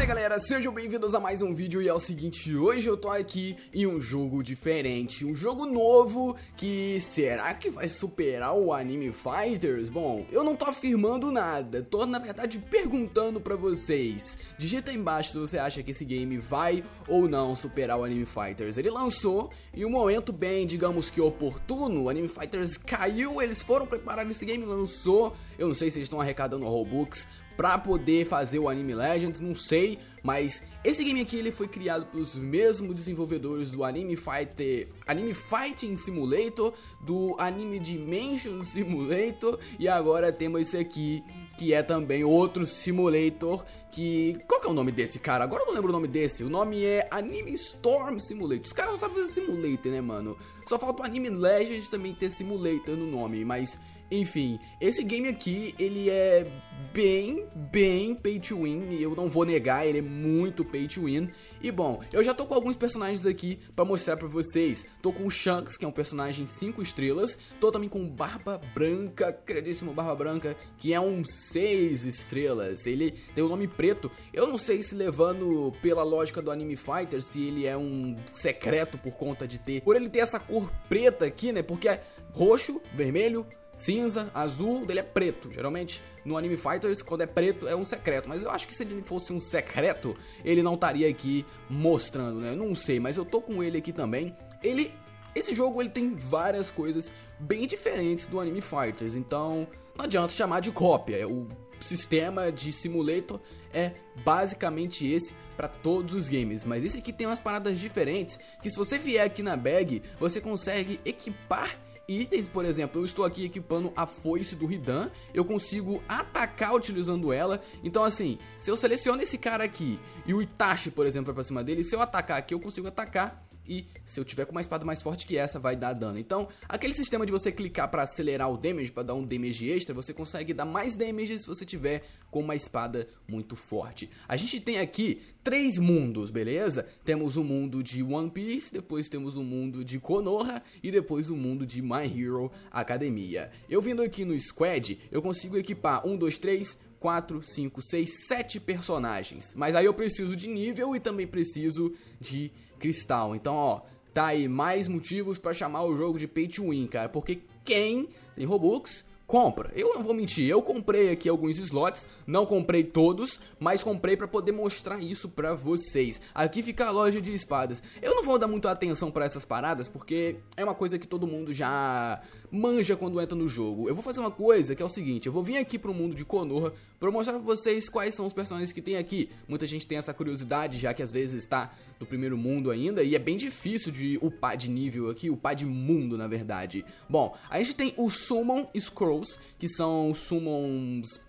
Fala galera, sejam bem-vindos a mais um vídeo e é o seguinte, hoje eu tô aqui em um jogo diferente, um jogo novo que será que vai superar o Anime Fighters? Bom, eu não tô afirmando nada, tô na verdade perguntando pra vocês, digita aí embaixo se você acha que esse game vai ou não superar o Anime Fighters. Ele lançou em um momento bem, digamos que oportuno, o Anime Fighters caiu, eles foram preparar esse game, lançou, eu não sei se eles estão arrecadando Robux, para poder fazer o Anime Legends, não sei, mas esse game aqui ele foi criado pelos mesmos desenvolvedores do Anime Fighter, Anime Fighting Simulator, do Anime Dimension Simulator e agora temos esse aqui que é também outro simulator que qual que é o nome desse cara? Agora eu não lembro o nome desse. O nome é Anime Storm Simulator. Os caras não sabem fazer simulator, né, mano? Só falta o Anime Legends também ter simulator no nome, mas enfim, esse game aqui, ele é bem, bem pay to win, e eu não vou negar, ele é muito pay to win. E bom, eu já tô com alguns personagens aqui para mostrar para vocês. Tô com o Shanks, que é um personagem 5 estrelas. Tô também com Barba Branca, queridíssimo Barba Branca, que é um 6 estrelas. Ele tem o um nome preto. Eu não sei se levando pela lógica do Anime Fighter, se ele é um secreto por conta de ter... Por ele ter essa cor preta aqui, né, porque é roxo, vermelho, cinza, azul, dele é preto. Geralmente no Anime Fighters, quando é preto, é um secreto. Mas eu acho que se ele fosse um secreto, ele não estaria aqui mostrando, né? Não sei, mas eu tô com ele aqui também. Ele. Esse jogo ele tem várias coisas bem diferentes do Anime Fighters, então não adianta chamar de cópia. O sistema de simulator é basicamente esse para todos os games, mas esse aqui tem umas paradas diferentes que se você vier aqui na bag, você consegue equipar itens, por exemplo, eu estou aqui equipando a foice do Hidan, eu consigo atacar utilizando ela. Então, assim, se eu seleciono esse cara aqui e o Itachi, por exemplo, vai pra cima dele, se eu atacar aqui, eu consigo atacar e se eu tiver com uma espada mais forte que essa, vai dar dano. Então, aquele sistema de você clicar para acelerar o damage, para dar um damage extra, você consegue dar mais damage se você tiver com uma espada muito forte. A gente tem aqui três mundos, beleza? Temos o mundo de One Piece, depois temos o mundo de Konoha e depois o mundo de My Hero Academia. Eu vindo aqui no Squad, eu consigo equipar um, dois, três 4, 5, 6, 7 personagens. Mas aí eu preciso de nível e também preciso de cristal. Então, ó, tá aí mais motivos para chamar o jogo de Pay to Win, cara. Porque quem tem Robux compra. Eu não vou mentir, eu comprei aqui alguns slots, não comprei todos, mas comprei para poder mostrar isso para vocês. Aqui fica a loja de espadas. Eu não vou dar muito atenção para essas paradas porque é uma coisa que todo mundo já manja quando entra no jogo. Eu vou fazer uma coisa que é o seguinte, eu vou vir aqui pro mundo de Konoha para mostrar pra vocês quais são os personagens que tem aqui. Muita gente tem essa curiosidade, já que às vezes está no primeiro mundo ainda, e é bem difícil de upar de nível aqui, upar de mundo, na verdade. Bom, a gente tem os Summon Scrolls, que são summons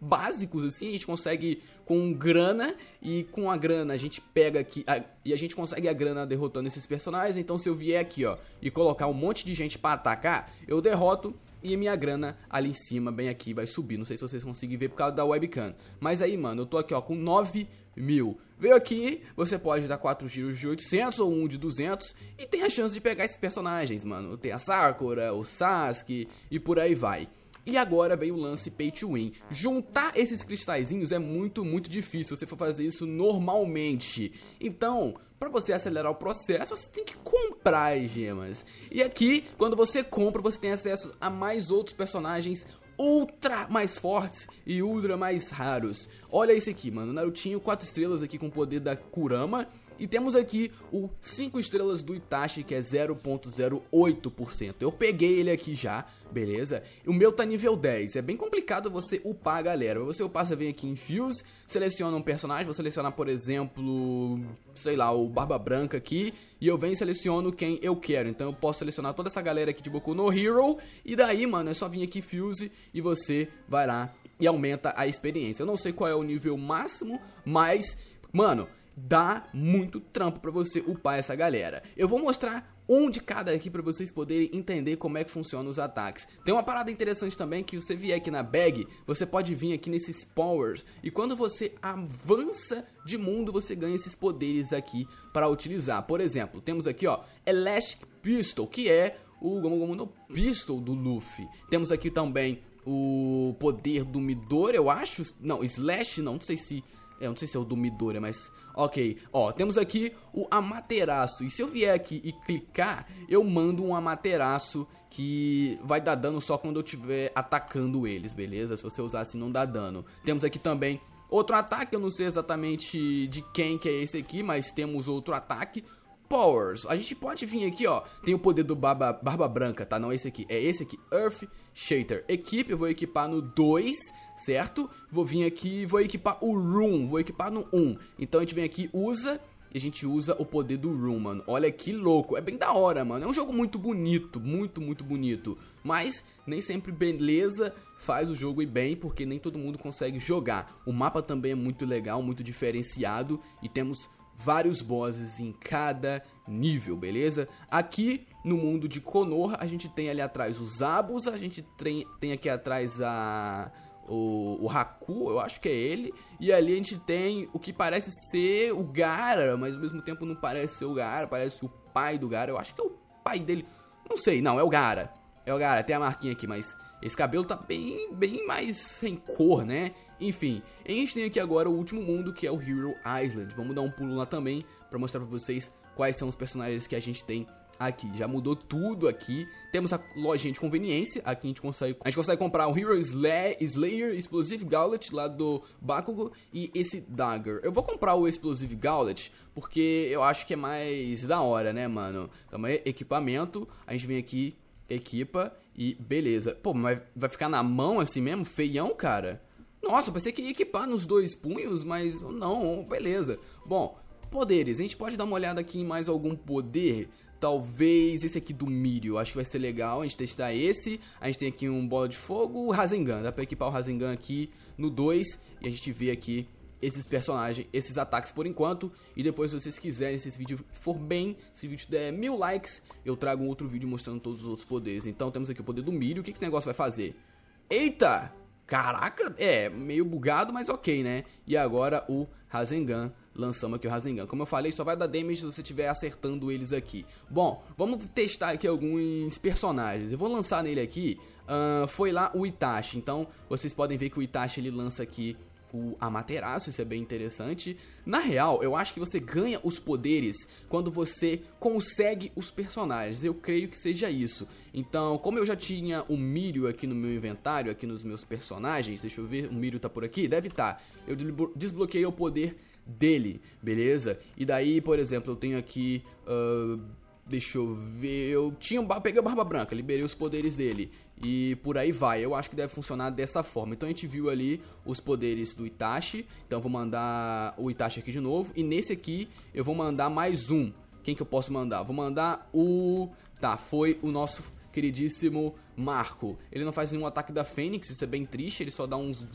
básicos assim, a gente consegue com grana e com a grana a gente pega aqui a, e a gente consegue a grana derrotando esses personagens. Então se eu vier aqui, ó, e colocar um monte de gente para atacar, eu derroto e minha grana ali em cima, bem aqui, vai subir. Não sei se vocês conseguem ver por causa da webcam. Mas aí, mano, eu tô aqui, ó, com 9 mil. Veio aqui, você pode dar 4 giros de 800 ou um de 200 e tem a chance de pegar esses personagens, mano. Tem a Sakura, o Sasuke e por aí vai. E agora vem o lance pay to win. Juntar esses cristalzinhos é muito, muito difícil você for fazer isso normalmente. Então, para você acelerar o processo, você tem que comprar as gemas. E aqui, quando você compra, você tem acesso a mais outros personagens ultra mais fortes e ultra mais raros. Olha esse aqui, mano. Narutinho 4 estrelas aqui com o poder da Kurama e temos aqui o 5 estrelas do Itachi, que é 0.08%. Eu peguei ele aqui já, beleza? O meu tá nível 10. É bem complicado você upar a galera. Você upar, você vem aqui em Fuse, seleciona um personagem. Vou selecionar, por exemplo, sei lá, o Barba Branca aqui. E eu venho e seleciono quem eu quero. Então eu posso selecionar toda essa galera aqui de Boku no Hero. E daí, mano, é só vir aqui Fuse e você vai lá e aumenta a experiência. Eu não sei qual é o nível máximo, mas, mano dá muito trampo para você upar essa galera. Eu vou mostrar um de cada aqui para vocês poderem entender como é que funcionam os ataques. Tem uma parada interessante também que você vier aqui na bag, você pode vir aqui nesses powers e quando você avança de mundo, você ganha esses poderes aqui para utilizar. Por exemplo, temos aqui, ó, Elastic Pistol, que é o Gomu Gomu no Pistol do Luffy. Temos aqui também o poder do Midori, eu acho, não, Slash, não, não sei se eu não sei se é o do mas ok. Ó, temos aqui o Amaterasu. E se eu vier aqui e clicar, eu mando um Amaterasu que vai dar dano só quando eu estiver atacando eles, beleza? Se você usar assim, não dá dano. Temos aqui também outro ataque, eu não sei exatamente de quem que é esse aqui, mas temos outro ataque. Powers. A gente pode vir aqui, ó. Tem o poder do Barba, Barba Branca, tá? Não é esse aqui. É esse aqui. Earth Shater. Equipe, eu vou equipar no 2, certo? Vou vir aqui vou equipar o Room. Vou equipar no 1. Então a gente vem aqui, usa e a gente usa o poder do Room, mano. Olha que louco. É bem da hora, mano. É um jogo muito bonito, muito, muito bonito. Mas nem sempre beleza faz o jogo ir bem, porque nem todo mundo consegue jogar. O mapa também é muito legal, muito diferenciado e temos vários bosses em cada nível, beleza? Aqui no mundo de Konoha, a gente tem ali atrás os Abus, a gente tem, tem aqui atrás a o, o Haku, eu acho que é ele, e ali a gente tem o que parece ser o Gara, mas ao mesmo tempo não parece ser o Gara, parece o pai do Gara, eu acho que é o pai dele, não sei, não, é o Gara, é o Gara, tem a marquinha aqui, mas esse cabelo tá bem, bem mais sem cor, né? Enfim, a gente tem aqui agora o último mundo, que é o Hero Island. Vamos dar um pulo lá também para mostrar para vocês quais são os personagens que a gente tem aqui. Já mudou tudo aqui. Temos a lojinha de conveniência. Aqui a gente consegue, a gente consegue comprar o Hero Slayer Explosive Gauntlet lá do Bakugo e esse Dagger. Eu vou comprar o Explosive Gauntlet porque eu acho que é mais da hora, né, mano? Então, equipamento. A gente vem aqui, equipa e beleza. Pô, mas vai ficar na mão assim mesmo? Feião, cara? Nossa, pensei que ia equipar nos dois punhos, mas não, beleza. Bom, poderes. A gente pode dar uma olhada aqui em mais algum poder. Talvez esse aqui do Mirio, acho que vai ser legal a gente testar esse. A gente tem aqui um bola de fogo, o Rasengan. Dá pra equipar o Rasengan aqui no 2 e a gente vê aqui esses personagens, esses ataques por enquanto. E depois, se vocês quiserem, se esse vídeo for bem, se o vídeo der mil likes, eu trago um outro vídeo mostrando todos os outros poderes. Então temos aqui o poder do Mirio. O que esse negócio vai fazer? Eita! Caraca, é meio bugado, mas ok, né? E agora o Rasengan, lançamos aqui o Rasengan. Como eu falei, só vai dar damage se você estiver acertando eles aqui. Bom, vamos testar aqui alguns personagens. Eu vou lançar nele aqui, uh, foi lá o Itachi. Então, vocês podem ver que o Itachi ele lança aqui o Amaterasu, isso é bem interessante. Na real, eu acho que você ganha os poderes quando você consegue os personagens. Eu creio que seja isso. Então, como eu já tinha o Mirio aqui no meu inventário, aqui nos meus personagens, deixa eu ver, o Mirio tá por aqui? Deve estar. Tá. Eu desbloqueei o poder dele, beleza? E daí, por exemplo, eu tenho aqui... Uh, Deixa eu ver. Eu tinha peguei a barba branca, liberei os poderes dele. E por aí vai. Eu acho que deve funcionar dessa forma. Então a gente viu ali os poderes do Itachi. Então vou mandar o Itachi aqui de novo. E nesse aqui eu vou mandar mais um. Quem que eu posso mandar? Vou mandar o. Tá, foi o nosso queridíssimo Marco. Ele não faz nenhum ataque da Fênix, isso é bem triste, ele só dá uns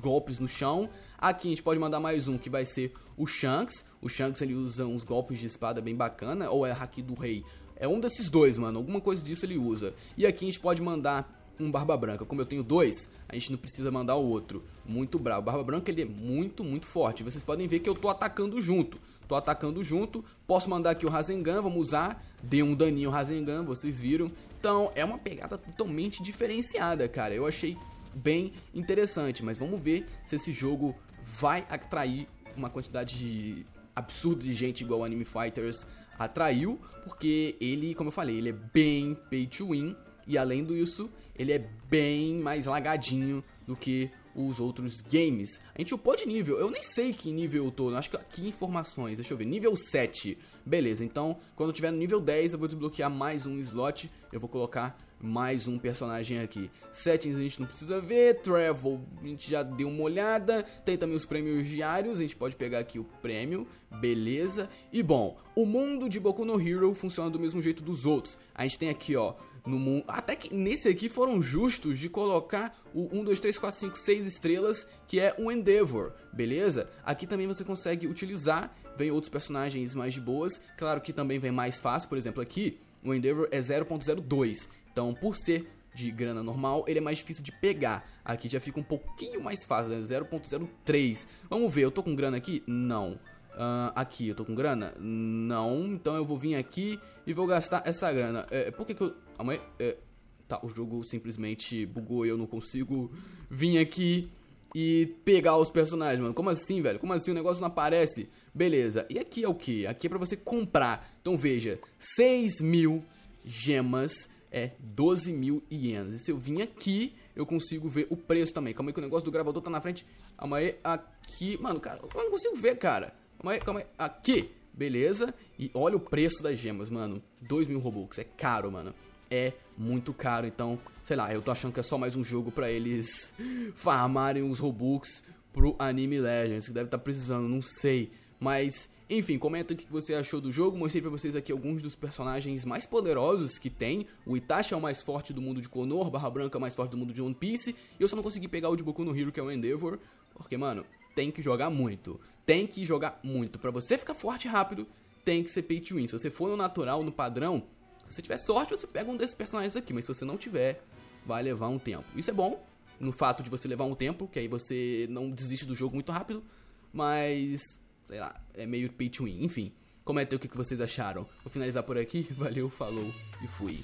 golpes no chão. Aqui a gente pode mandar mais um, que vai ser o Shanks. O Shanks ele usa uns golpes de espada bem bacana, ou é Haki do Rei. É um desses dois, mano, alguma coisa disso ele usa. E aqui a gente pode mandar um Barba Branca. Como eu tenho dois, a gente não precisa mandar o outro. Muito bravo. Barba Branca ele é muito, muito forte. Vocês podem ver que eu tô atacando junto. Tô atacando junto. Posso mandar aqui o Rasengan, vamos usar. Deu um daninho Rasengan, vocês viram. Então é uma pegada totalmente diferenciada, cara. Eu achei bem interessante, mas vamos ver se esse jogo vai atrair uma quantidade de absurda de gente igual o Anime Fighters atraiu, porque ele, como eu falei, ele é bem pay to win e além disso, ele é bem mais lagadinho do que os outros games. A gente upou de nível, eu nem sei que nível eu tô, acho que aqui informações, deixa eu ver, nível 7. Beleza, então quando eu tiver no nível 10 eu vou desbloquear mais um slot, eu vou colocar mais um personagem aqui. Settings a gente não precisa ver, Travel a gente já deu uma olhada, tem também os prêmios diários, a gente pode pegar aqui o prêmio, beleza. E bom, o mundo de Boku no Hero funciona do mesmo jeito dos outros. A gente tem aqui, ó, no mundo. Até que nesse aqui foram justos de colocar o 1, 2, 3, 4, 5, 6 estrelas, que é o Endeavor, beleza? Aqui também você consegue utilizar, vem outros personagens mais de boas. Claro que também vem mais fácil, por exemplo, aqui o Endeavor é 0.02. Então, por ser de grana normal, ele é mais difícil de pegar. Aqui já fica um pouquinho mais fácil, né? 0.03. Vamos ver, eu tô com grana aqui? Não. Uh, aqui, eu tô com grana? Não, então eu vou vir aqui e vou gastar essa grana. É, por que que eu... Amanhã... É, tá, o jogo simplesmente bugou e eu não consigo vir aqui e pegar os personagens, mano. Como assim, velho? Como assim? O negócio não aparece? Beleza. E aqui é o que? Aqui é pra você comprar. Então veja, 6 mil gemas é 12 mil ienes. E se eu vim aqui, eu consigo ver o preço também. Calma aí que o negócio do gravador tá na frente. Calma aqui. Mano, cara, eu não consigo ver, cara. Calma aí, calma aí. Aqui. Beleza. E olha o preço das gemas, mano. 2 mil Robux. É caro, mano. É muito caro. Então, sei lá, eu tô achando que é só mais um jogo pra eles farmarem os Robux pro Anime Legends. Que deve estar tá precisando, não sei. Mas enfim, comenta o que você achou do jogo. Mostrei pra vocês aqui alguns dos personagens mais poderosos que tem. O Itachi é o mais forte do mundo de Konoha, Barra Branca é o mais forte do mundo de One Piece. E eu só não consegui pegar o de Boku no Hero, que é o Endeavor. Porque, mano, tem que jogar muito. Tem que jogar muito. Pra você ficar forte rápido, tem que ser pay to win. Se você for no natural, no padrão, se você tiver sorte, você pega um desses personagens aqui. Mas se você não tiver, vai levar um tempo. Isso é bom, no fato de você levar um tempo, que aí você não desiste do jogo muito rápido. Mas sei lá, é meio pay to win. Enfim, comentem o que vocês acharam. Vou finalizar por aqui. Valeu, falou e fui.